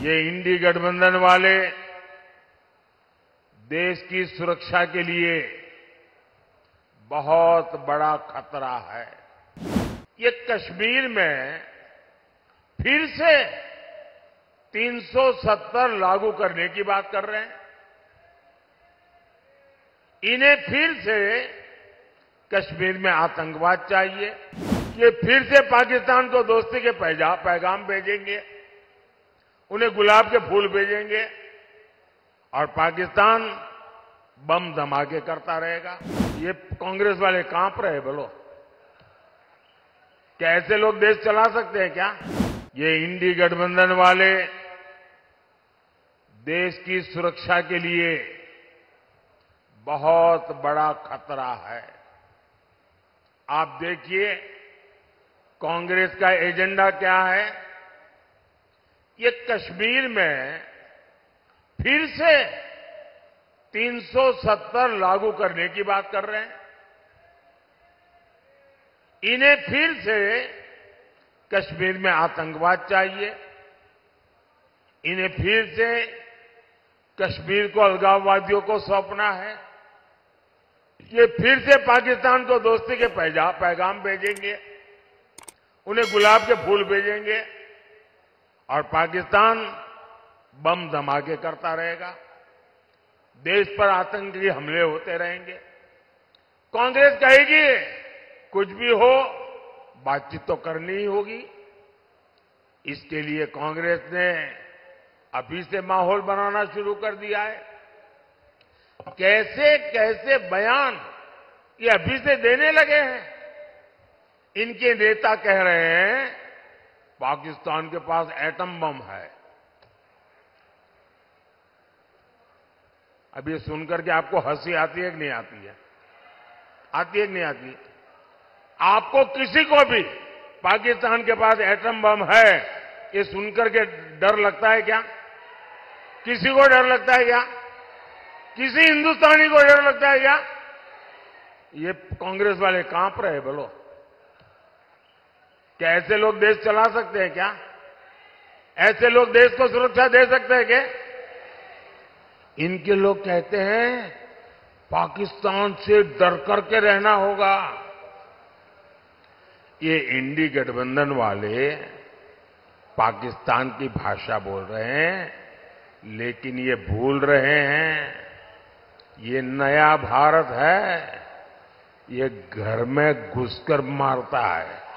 ये इंडी गठबंधन वाले देश की सुरक्षा के लिए बहुत बड़ा खतरा है। ये कश्मीर में फिर से 370 लागू करने की बात कर रहे हैं। इन्हें फिर से कश्मीर में आतंकवाद चाहिए। ये फिर से पाकिस्तान को दोस्ती के पैगाम भेजेंगे। उन्हें गुलाब के फूल भेजेंगे और पाकिस्तान बम धमाके करता रहेगा। ये कांग्रेस वाले काँप रहे बोलो। क्या ऐसे लोग देश चला सकते हैं क्या? ये इंडी गठबंधन वाले देश की सुरक्षा के लिए बहुत बड़ा खतरा है। आप देखिए, कांग्रेस का एजेंडा क्या है? ये कश्मीर में फिर से 370 लागू करने की बात कर रहे हैं। इन्हें फिर से कश्मीर में आतंकवाद चाहिए। इन्हें फिर से कश्मीर को अलगाववादियों को सौंपना है। ये फिर से पाकिस्तान को दोस्ती के पैगाम भेजेंगे। उन्हें गुलाब के फूल भेजेंगे। और पाकिस्तान बम धमाके करता रहेगा। देश पर आतंकी हमले होते रहेंगे। कांग्रेस कहेगी, कुछ भी हो, बातचीत तो करनी ही होगी। इसके लिए कांग्रेस ने अभी से माहौल बनाना शुरू कर दिया है। कैसे कैसे बयान ये अभी से देने लगे हैं? इनके नेता कह रहे हैं पाकिस्तान के पास एटम बम है। अब ये सुनकर के आपको हँसी आती है कि नहीं आती है? आती है कि नहीं आती आपको किसी को भी पाकिस्तान के पास एटम बम है, ये सुनकर के डर लगता है क्या? किसी को डर लगता है क्या? किसी हिंदुस्तानी को डर लगता है क्या? ये कांग्रेस वाले काँप रहे बोलो। क्या ऐसे लोग देश चला सकते हैं क्या? ऐसे लोग देश को सुरक्षा दे सकते हैं क्या? इनके लोग कहते हैं, पाकिस्तान से डर करके रहना होगा। ये इंडी गठबंधन वाले पाकिस्तान की भाषा बोल रहे हैं, लेकिन ये भूल रहे हैं, ये नया भारत है, ये घर में घुसकर मारता है।